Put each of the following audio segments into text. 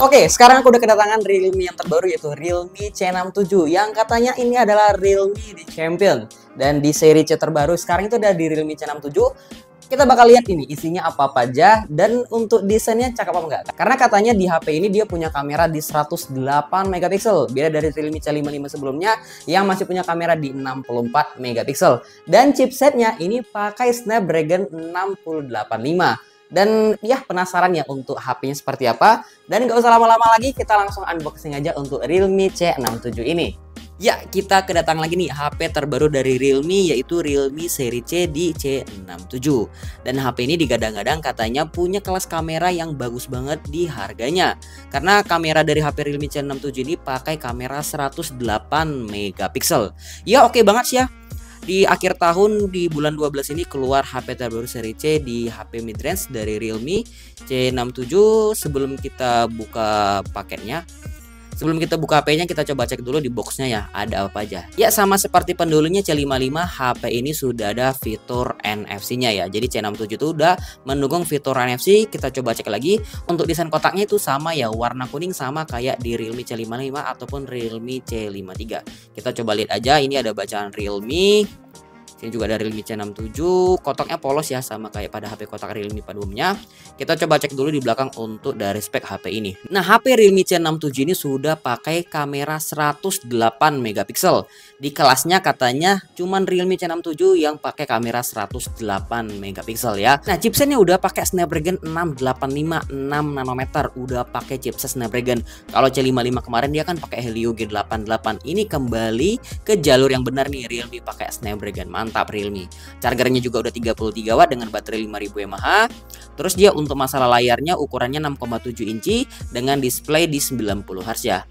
Oke, sekarang aku udah kedatangan Realme yang terbaru yaitu Realme C67 yang katanya ini adalah Realme di Champion dan di seri C terbaru sekarang itu ada di Realme C67 kita bakal lihat ini isinya apa-apa aja dan untuk desainnya cakep apa enggak. Karena katanya di HP ini dia punya kamera di 108 megapiksel, beda dari Realme C55 sebelumnya yang masih punya kamera di 64 megapiksel. Dan chipsetnya ini pakai Snapdragon 685. Dan ya penasaran ya untuk HP-nya seperti apa. Dan gak usah lama-lama lagi, kita langsung unboxing aja untuk Realme C67 ini. Ya, kita kedatangan lagi nih HP terbaru dari Realme yaitu Realme seri C di C67. Dan HP ini digadang-gadang katanya punya kelas kamera yang bagus banget di harganya. Karena kamera dari HP Realme C67 ini pakai kamera 108 megapiksel. Ya oke okay banget sih ya di akhir tahun di bulan 12 ini keluar HP terbaru seri C di HP midrange dari Realme C67 sebelum kita buka paketnya Sebelum kita buka HP-nya kita coba cek dulu di boxnya ya ada apa aja. Ya sama seperti pendulunya C55 HP ini sudah ada fitur NFC-nya ya. Jadi C67 itu udah mendukung fitur NFC. Kita coba cek lagi. Untuk desain kotaknya itu sama ya warna kuning sama kayak di Realme C55 ataupun Realme C53. Kita coba lihat aja ini ada bacaan Realme ini juga ada Realme C67, kotaknya polos ya sama kayak pada HP kotak Realme pada umumnya. Kita coba cek dulu di belakang untuk dari spek HP ini. Nah, HP Realme C67 ini sudah pakai kamera 108 megapiksel. Di kelasnya katanya cuman Realme C67 yang pakai kamera 108 megapiksel ya. Nah, chipsetnya udah pakai Snapdragon 685 6 nanometer, udah pakai chipset Snapdragon. Kalau C55 kemarin dia kan pakai Helio G88. Ini kembali ke jalur yang benar nih Realme pakai Snapdragon. Mantap mantap Realme. Chargernya juga udah 33 watt dengan baterai 5000 mAh. Terus dia untuk masalah layarnya ukurannya 6,7 inci dengan display di 90 Hz ya.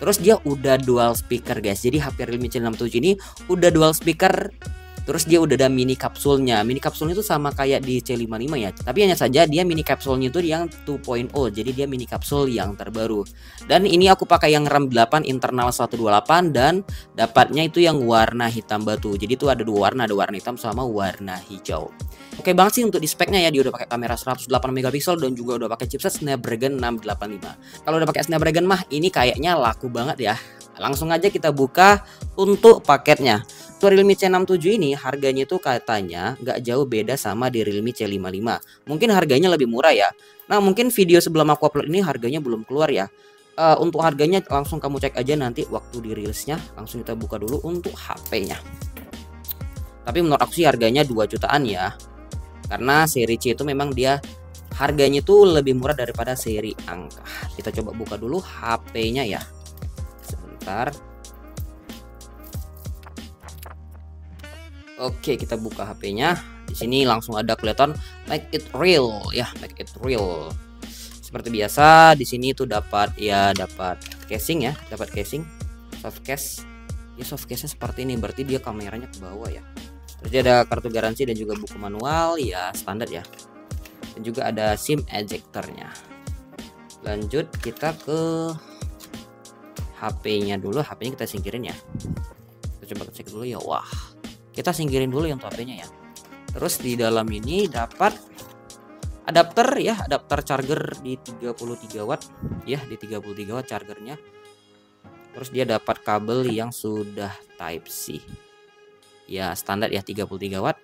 Terus dia udah dual speaker guys. Jadi HP Realme C67 ini udah dual speaker Terus dia udah ada mini kapsulnya. Mini kapsulnya itu sama kayak di C55 ya. Tapi hanya saja dia mini kapsulnya itu yang 2.0. Jadi dia mini kapsul yang terbaru. Dan ini aku pakai yang RAM 8 internal 128 dan dapatnya itu yang warna hitam batu. Jadi itu ada dua warna, ada warna hitam sama warna hijau. Oke banget sih untuk di speknya ya dia udah pakai kamera 108 megapiksel dan juga udah pakai chipset Snapdragon 685. Kalau udah pakai Snapdragon mah ini kayaknya laku banget ya. Langsung aja kita buka untuk paketnya. Untuk Realme C67 ini harganya itu katanya nggak jauh beda sama di Realme C55. Mungkin harganya lebih murah ya. Nah mungkin video sebelum aku upload ini harganya belum keluar ya. Uh, untuk harganya langsung kamu cek aja nanti waktu dirilisnya. Langsung kita buka dulu untuk HP-nya. Tapi menurut aku sih harganya 2 jutaan ya. Karena seri C itu memang dia harganya itu lebih murah daripada seri angka. Kita coba buka dulu HP-nya ya. Sebentar. Oke, kita buka HP-nya. Di sini langsung ada kelihatan make it real ya, make it real. Seperti biasa, di sini tuh dapat ya dapat casing ya, dapat casing soft case. Ya soft case-nya seperti ini, berarti dia kameranya ke bawah ya. Terus ada kartu garansi dan juga buku manual, ya standar ya. Dan juga ada SIM ejectornya. Lanjut kita ke HP-nya dulu, HP-nya kita singkirin ya. Kita coba cek dulu ya. Wah, kita singkirin dulu yang HP-nya ya. Terus di dalam ini dapat adapter ya adapter charger di 33 watt ya di 33 watt chargernya. Terus dia dapat kabel yang sudah type C. Ya standar ya 33 watt.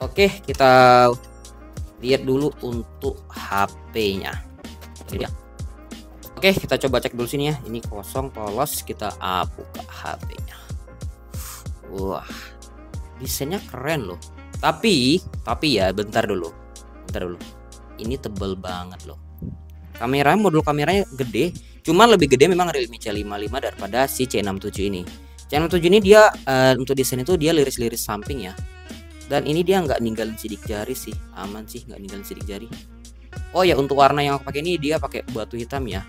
Oke kita lihat dulu untuk HP-nya ya oke kita coba cek dulu sini ya. Ini kosong polos kita buka HP-nya Wah, desainnya keren loh. Tapi, tapi ya bentar dulu. Bentar dulu. Ini tebel banget loh. Kamera modul kameranya gede, cuman lebih gede memang Realme C55 daripada si C67 ini. C67 ini dia uh, untuk desain itu dia liris-liris samping ya. Dan ini dia nggak ninggalin sidik jari sih, aman sih nggak ninggalin sidik jari. Oh ya untuk warna yang aku pakai ini dia pakai batu hitam ya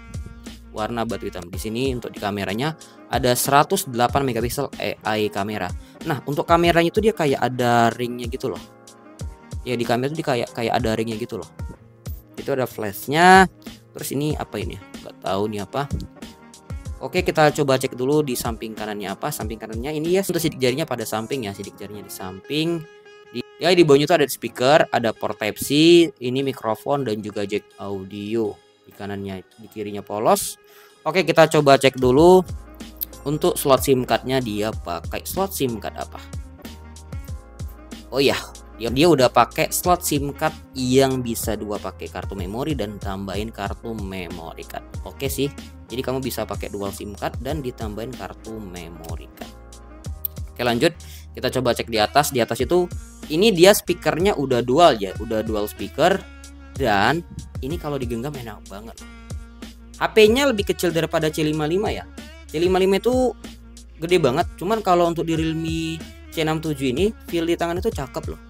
warna batu hitam. Di sini untuk di kameranya ada 108 megapiksel AI kamera. Nah, untuk kameranya itu dia kayak ada ringnya gitu loh. Ya di kamera itu dia kayak kayak ada ringnya gitu loh. Itu ada flashnya. Terus ini apa ini? Gak tahu nih apa. Oke kita coba cek dulu di samping kanannya apa Samping kanannya ini ya untuk sidik jarinya pada samping ya Sidik jarinya di samping Ya di bawahnya itu ada speaker Ada port type C Ini mikrofon dan juga jack audio di kanannya di kirinya polos. Oke kita coba cek dulu untuk slot SIM cardnya dia pakai slot SIM card apa. Oh iya dia, dia udah pakai slot SIM card yang bisa dua pakai kartu memori dan tambahin kartu memori card. Oke sih jadi kamu bisa pakai dual SIM card dan ditambahin kartu memori card. Oke lanjut. Kita coba cek di atas. Di atas itu ini dia speakernya udah dual ya udah dual speaker dan ini kalau digenggam enak banget. HP-nya lebih kecil daripada C55 ya? C55 itu gede banget cuman kalau untuk di Realme C67 ini feel di tangan itu cakep loh.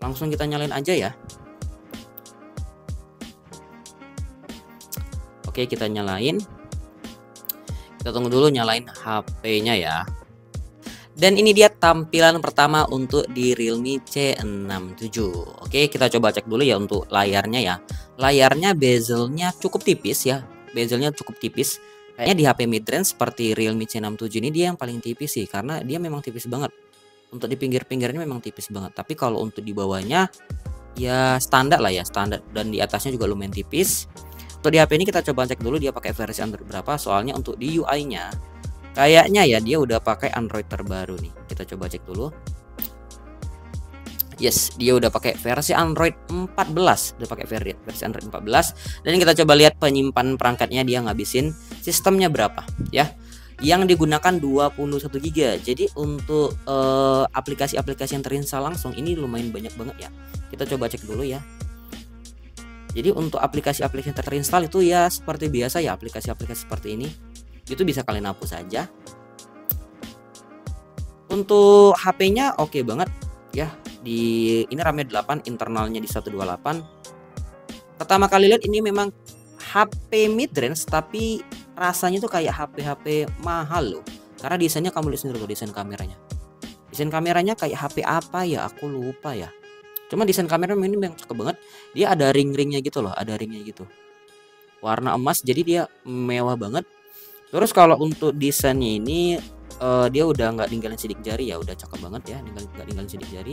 Langsung kita nyalain aja ya. Oke kita nyalain. Kita tunggu dulu nyalain HP-nya ya dan ini dia tampilan pertama untuk di Realme C67. Oke, kita coba cek dulu ya untuk layarnya ya. Layarnya bezelnya cukup tipis ya. Bezelnya cukup tipis. Kayaknya di HP midrange seperti Realme C67 ini dia yang paling tipis sih karena dia memang tipis banget. Untuk di pinggir-pinggirnya memang tipis banget. Tapi kalau untuk di bawahnya ya standar lah ya, standar dan di atasnya juga lumayan tipis. Untuk di HP ini kita coba cek dulu dia pakai versi Android berapa. Soalnya untuk di UI-nya Kayaknya ya dia udah pakai Android terbaru nih. Kita coba cek dulu. Yes, dia udah pakai versi Android 14, udah pakai versi Android 14. Dan kita coba lihat penyimpan perangkatnya dia ngabisin sistemnya berapa ya. Yang digunakan 21 GB. Jadi untuk eh, aplikasi-aplikasi uh, yang terinstall langsung ini lumayan banyak banget ya. Kita coba cek dulu ya. Jadi untuk aplikasi-aplikasi yang terinstall itu ya seperti biasa ya aplikasi-aplikasi seperti ini itu bisa kalian hapus saja. Untuk HP-nya oke okay banget. Ya di ini RAM 8 internalnya di 128 pertama kali lihat ini memang HP midrange tapi rasanya tuh kayak HP-HP mahal loh. Karena desainnya kamu lihat sendiri loh desain kameranya. Desain kameranya kayak HP apa ya? Aku lupa ya. Cuma desain kamera ini memang cakep banget. Dia ada ring-ringnya gitu loh ada ringnya gitu. Warna emas jadi dia mewah banget Terus kalau untuk desainnya ini uh, dia udah nggak ninggalin sidik jari ya, udah cakep banget ya, nggak ninggalin sidik jari.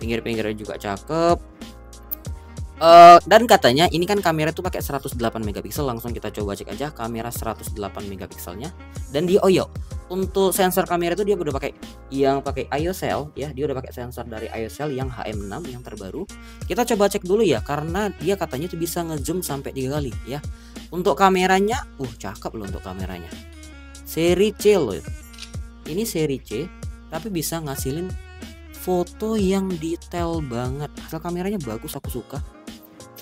Pinggir-pinggirnya juga cakep. Uh, dan katanya ini kan kamera tuh pakai 108 megapiksel langsung kita coba cek aja kamera 108 megapikselnya dan di oh untuk sensor kamera itu dia udah pakai yang pakai IOCell ya dia udah pakai sensor dari IOCell yang HM6 yang terbaru kita coba cek dulu ya karena dia katanya tuh bisa ngezoom sampai tiga kali ya untuk kameranya uh cakep loh untuk kameranya. Seri C loh ini seri C tapi bisa ngasilin foto yang detail banget. Asal kameranya bagus aku suka.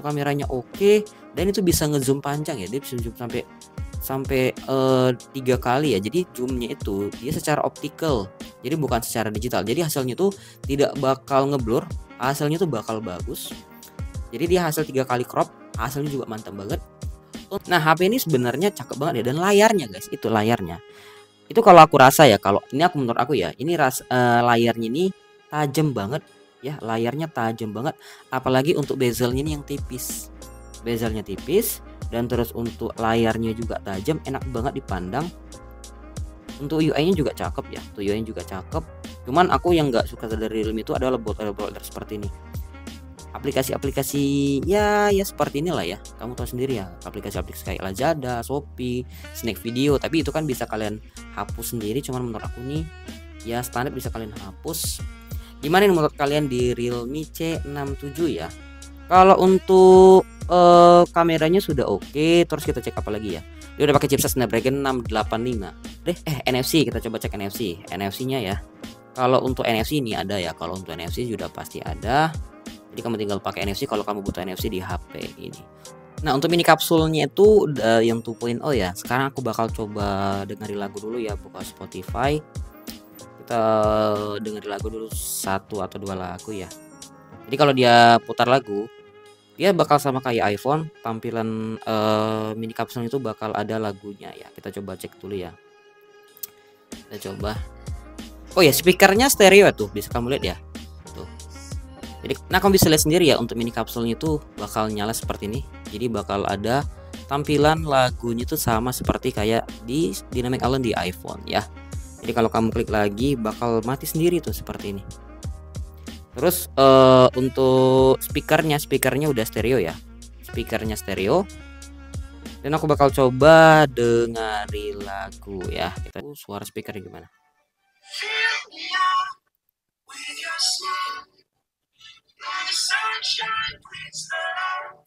Kameranya oke dan itu bisa ngezoom panjang ya. Dia bisa zoom sampai sampai uh, tiga kali ya. Jadi zoomnya itu dia secara optical. Jadi bukan secara digital. Jadi hasilnya tuh tidak bakal ngeblur. Hasilnya tuh bakal bagus. Jadi dia hasil tiga kali crop. Hasilnya juga mantap banget nah HP ini sebenarnya cakep banget ya dan layarnya guys. Itu layarnya. Itu kalau aku rasa ya kalau ini aku menurut aku ya ini ras uh, layarnya ini tajam banget ya layarnya tajam banget. Apalagi untuk bezelnya ini yang tipis. Bezelnya tipis dan terus untuk layarnya juga tajam enak banget dipandang. Untuk UI nya juga cakep ya tuh UI nya juga cakep. Cuman aku yang nggak suka dari Realme itu adalah border-border seperti ini aplikasi-aplikasi ya ya seperti inilah ya kamu tahu sendiri ya aplikasi-aplikasi kayak Lazada, Shopee, Snack Video tapi itu kan bisa kalian hapus sendiri cuman menurut aku nih ya standar bisa kalian hapus Gimana menurut kalian di Realme C67 ya? Kalau untuk uh, kameranya sudah oke, okay. terus kita cek apa lagi ya? Dia udah pakai chipset Snapdragon 685. Deh, eh NFC kita coba cek NFC. NFC-nya ya. Kalau untuk NFC ini ada ya. Kalau untuk NFC sudah pasti ada. Jadi kamu tinggal pakai NFC kalau kamu butuh NFC di HP ini. Nah untuk mini kapsulnya itu uh, yang 2.0 ya. Sekarang aku bakal coba dengerin lagu dulu ya buka Spotify. Kita dengerin lagu dulu satu atau dua lagu ya. Jadi kalau dia putar lagu dia bakal sama kayak iPhone tampilan uh, mini kapsul itu bakal ada lagunya ya. Kita coba cek dulu ya. Kita coba. Oh ya speakernya stereo tuh bisa kamu lihat ya jadi nah kamu bisa lihat sendiri ya untuk mini kapsulnya itu bakal nyala seperti ini. Jadi bakal ada tampilan lagunya itu sama seperti kayak di Dynamic Island di iPhone ya. Jadi kalau kamu klik lagi bakal mati sendiri tuh seperti ini. Terus uh, untuk speakernya speakernya udah stereo ya. Speakernya stereo. Dan aku bakal coba dengari lagu ya. Kita suara speaker gimana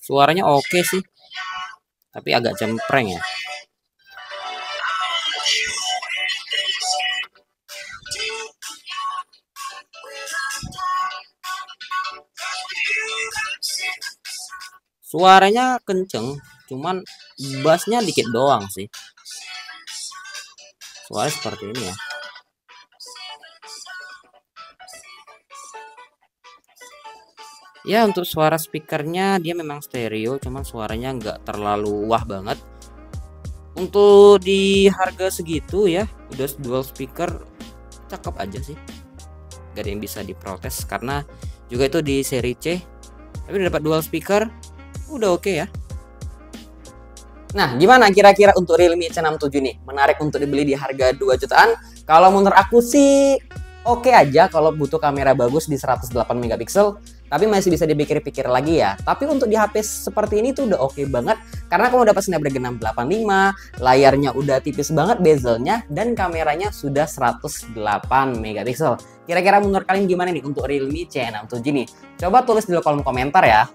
suaranya oke okay sih tapi agak cempreng ya. Suaranya kenceng cuman bassnya dikit doang sih. Suara seperti ini ya ya untuk suara speakernya dia memang stereo cuman suaranya nggak terlalu wah banget untuk di harga segitu ya udah dual speaker cakep aja sih gak ada yang bisa diprotes karena juga itu di seri C tapi udah dapat dual speaker udah oke okay ya Nah, gimana kira-kira untuk Realme C67 nih? Menarik untuk dibeli di harga 2 jutaan? Kalau menurut aku sih oke okay aja kalau butuh kamera bagus di 108 megapiksel, tapi masih bisa dipikir-pikir lagi ya. Tapi untuk di HP seperti ini tuh udah oke okay banget karena kamu dapat Snapdragon 685, layarnya udah tipis banget bezelnya dan kameranya sudah 108 megapiksel. Kira-kira menurut kalian gimana nih untuk Realme C67 nih? Coba tulis di kolom komentar ya.